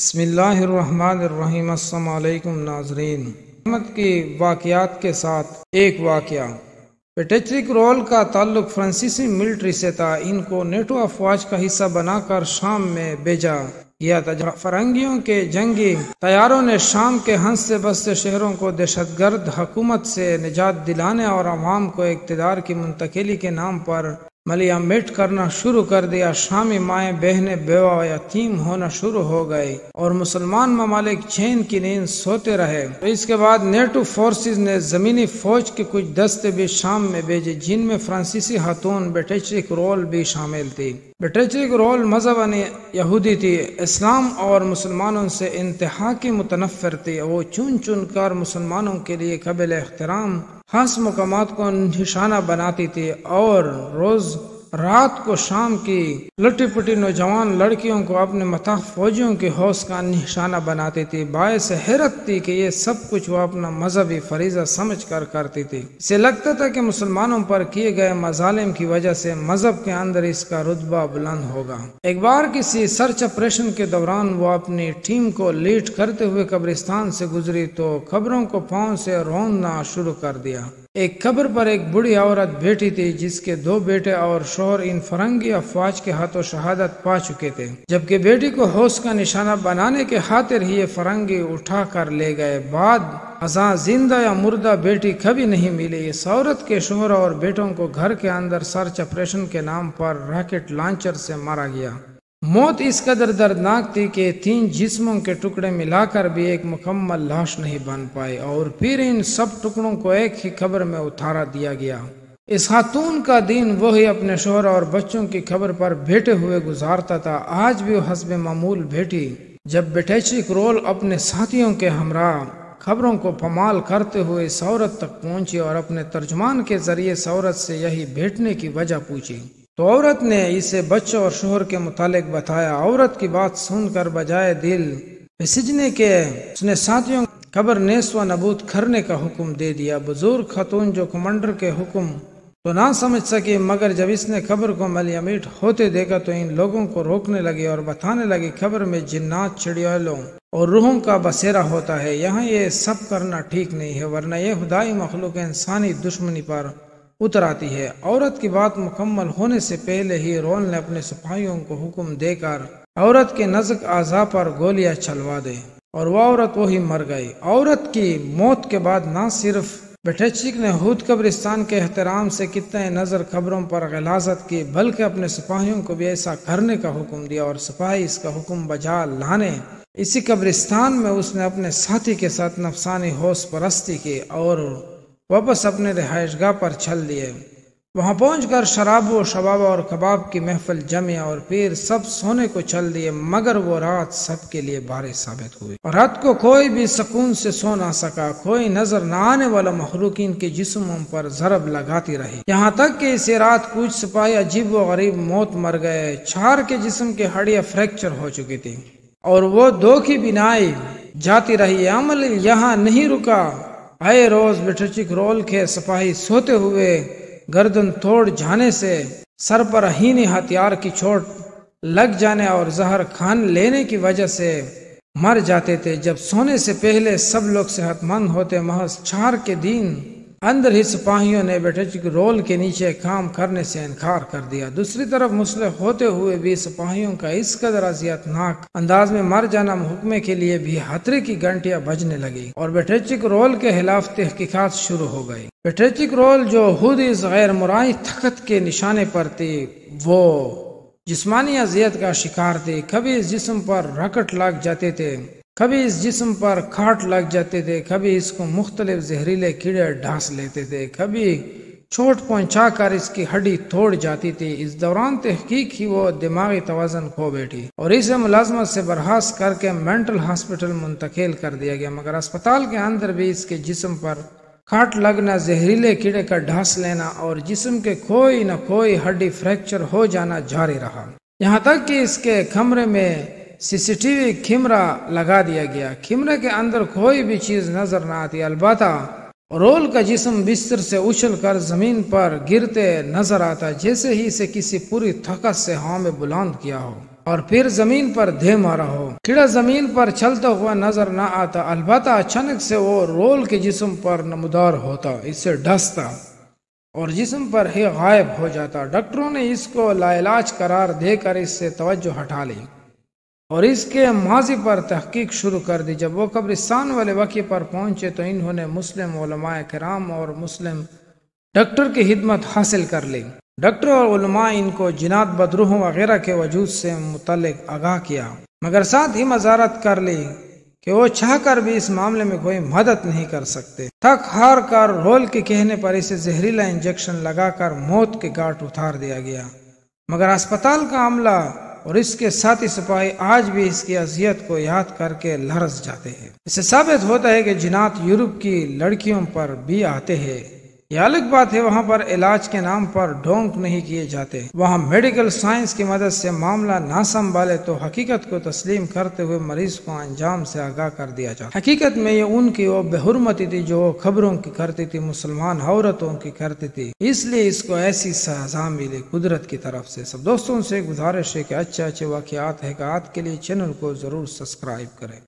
बसमीम नाजरीन। अहमद की वाक़ात के साथ एक वाक़ पेटेट्रिक रोल का ताल्लुक फ्रांसीसी मिलिट्री से था। इनको नेटो अफवाज का हिस्सा बनाकर शाम में भेजा गया था। फरंगियों के जंगी तैयारों ने शाम के हंस हँसते बसते शहरों को दहशतगर्द हुकूमत से निजात दिलाने और आवाम को इकतदार की मुंतकली के नाम पर मलिया मेट करना शुरू कर दिया। शामी माए, बहने बेवा यतीम होना शुरू हो गए और मुसलमान ममालिक चैन की नींद सोते रहे। तो इसके बाद नेटो फोर्सेस ने जमीनी फौज के कुछ दस्ते भी शाम में भेजे, जिनमें फ्रांसीसी हाथून बेटेचरिक रोल भी शामिल थी। बेटेचरिक रोल मज़हब यहूदी थी। इस्लाम और मुसलमानों से इंतहा की मुतनफ़र थी। वो चुन चुन कर मुसलमानों के लिए कबिल एहतराम खास मकाम को निशाना बनाती थी और रोज़ रात को शाम की लटी पुटी नौजवान लड़कियों को अपने मता फौजियों के हौस का निशाना बनाती थी। बायस हैरत थी कि ये सब कुछ वो अपना मजहबी फरीजा समझ कर करती थी। इसे लगता था कि मुसलमानों पर किए गए मजालिम की वजह से मज़हब के अंदर इसका रुतबा बुलंद होगा। एक बार किसी सर्च ऑपरेशन के दौरान वो अपनी टीम को लीड करते हुए कब्रिस्तान से गुजरी तो खबरों को पाँव से रोना शुरू कर दिया। एक खबर पर एक बुढ़ी औरत बैठी थी, जिसके दो बेटे और शोहर इन फरंगी अफवाज के हाथों शहादत पा चुके थे। जबकि बेटी को होश का निशाना बनाने के खातिर ही ये फरंगी उठा कर ले गए। बाद अजा ज़िंदा या मुर्दा बेटी कभी नहीं मिली। इस औरत के शोहर और बेटों को घर के अंदर सर्च ऑपरेशन के नाम पर रॉकेट लॉन्चर से मारा गया। मौत इस कदर दर्दनाक थी कि तीन जिस्मों के टुकड़े मिलाकर भी एक मुकम्मल लाश नहीं बन पाए और फिर इन सब टुकड़ों को एक ही खबर में उतारा दिया गया। इस खातून का दिन वही अपने शोहर और बच्चों की खबर पर बैठे हुए गुजारता था। आज भी वो हसब मामूल बैठी जब बेटेचिक रोल अपने साथियों के हमरा खबरों को पमाल करते हुए इस औरत तक पहुँची और अपने तर्जमान के ज़रिए इस औरत से यही बैठने की वजह पूछी। तो औरत ने इसे बच्चों और शोहर के मुतालिक बताया। औरत की बात सुनकर बजाय दिल सिजने के उसने साथियों खबर नेसवा नबूत करने का हुक्म दे दिया। बुज़ुर्ग खतून जो कमांडर के हुक्म तो ना समझ सके, मगर जब इसने खबर को मलियामीट होते देखा तो इन लोगों को रोकने लगे और बताने लगे, खबर में जिन्नात चिड़ियालों और रूहों का बसेरा होता है। यहाँ ये सब करना ठीक नहीं है, वरना यह खुदाई मखलूक इंसानी दुश्मनी पर उतर आती है। औरत की बात मुकम्मल होने से पहले ही रोल ने अपने सिपाहियों को हुक्म देकर औरत के नजक आजा पर गोलियाँ चलवा दे और वह औरत वही मर गई। औरत की मौत के बाद न सिर्फ़ बेटेचिक ने हुद कब्रिस्तान के एहतराम से कितने नज़र खबरों पर गलाजत की, बल्कि अपने सिपाहियों को भी ऐसा करने का हुक्म दिया और सिपाही इसका हुक्म बजा लाने, इसी कब्रिस्तान में उसने अपने साथी के साथ नफसानी होश परस्ती की और वापस अपने रिहाइशगाह पर चल दिए। वहाँ पहुंचकर शराब व शबाब और कबाब की महफल जमे और फिर सब सोने को चल दिए, मगर वो रात सबके लिए भारी साबित हुई। और रात को कोई भी सुकून से सो ना सका, कोई नज़र न आने वाला मखलूकिन के जिस्मों पर जरब लगाती रही। यहाँ तक कि इसे रात कुछ सिपाही, अजीब व गरीब मौत मर गए। चार के जिस्म की हड्डियाँ फ्रैक्चर हो चुकी थी। और वो दो की बिनाई जाती रही, अमल यहाँ नहीं रुका। आए रोज बिटचिक रोल के सिपाही सोते हुए गर्दन तोड़ जाने से सर पर हीनी हथियार की चोट लग जाने और जहर खान लेने की वजह से मर जाते थे। जब सोने से पहले सब लोग सेहतमंद होते, महज चार के दिन अंदर ही सिपाहियों ने बेटे रोल के नीचे काम करने से इनकार कर दिया। दूसरी तरफ़ मुस्लिम होते हुए भी सिपाहियों का इस कदर अजियतनाक अंदाज में मर जाना मुहकमे के लिए भी हतरे की घंटियाँ बजने लगी और बेटेचिक रोल के खिलाफ तहकीकत शुरू हो गई। बेटेचिक रोल जो खुद इस गैर मुराई थकत के निशाने पर थी, वो जिस्मानी अजियत का शिकार थे। कभी इस जिस्म पर रकट लग जाते थे। कभी इस जिस्म पर खाट लग जाते थे, कभी इसको मुख्तलिफ़ जहरीले कीड़े ढांस लेते थे, कभी चोट पहुँचा कर इसकी हड्डी तोड़ जाती थी। इस दौरान तहकीक ही वो दिमागी तोजन खो बैठी। और इसे मुलाजमत से बर्खास्त करके मेंटल हॉस्पिटल मुंतकिल कर दिया गया। मगर अस्पताल के अंदर भी इसके जिस्म पर खाट लगना, जहरीले कीड़े का ढांस लेना और जिस्म के कोई न कोई हड्डी फ्रैक्चर हो जाना जारी रहा। यहाँ तक कि इसके कमरे में सीसीटीवी कैमरा लगा दिया गया। कैमरे के अंदर कोई भी चीज़ नज़र न आती। अलबत् रोल का जिसम बिस्तर से उछल कर ज़मीन पर गिरते नज़र आता, जैसे ही इसे किसी पूरी थकत से हवा में बुलंद किया हो और फिर ज़मीन पर धे मारा हो। कीड़ा ज़मीन पर चलता हुआ नज़र न आता। अलबत् अचानक से वो रोल के जिसम पर नमदार होता इससे ढसता और जिसम पर ही गायब हो जाता। डॉक्टरों ने इसको लाइलाज करार देकर इससे तवज्जो हटा ली। और इसके माजी पर तहकीक शुरू कर दी। जब वो कब्रिस्तान वाले वकी पर पहुँचे तो इन्होंने मुस्लिम कराम और मुस्लिम डॉक्टर की हिदमत हासिल कर ली। डॉक्टर और इनको जिनात, बदरूहों वगैरह के वजूद से मुतलक आगाह किया। मगर साथ ही मजारत कर ली कि वो चाह कर भी इस मामले में कोई मदद नहीं कर सकते। थक हार कर रोल के कहने पर इसे जहरीला इंजेक्शन लगाकर मौत के गाट उतार दिया गया। मगर अस्पताल का अमला और इसके साथ ही सिपाही आज भी इसकी अजियत को याद करके लरस जाते हैं। इससे साबित होता है कि जिनात यूरोप की लड़कियों पर भी आते हैं। यह अलग बात है, वहाँ पर इलाज के नाम पर ढोंक नहीं किए जाते। वहाँ मेडिकल साइंस की मदद से मामला ना संभाले तो हकीकत को तस्लीम करते हुए मरीज़ को अंजाम से आगाह कर दिया जाता। हकीकत में ये उनकी वो बेहरमती थी जो खबरों की करती थी, मुसलमान औरतों की करती थी। इसलिए इसको ऐसी सजा मिली कुदरत की तरफ़ से। सब दोस्तों से गुजारिश है की अच्छे अच्छे वाकत है के लिए चैनल को ज़रूर सब्सक्राइब करें।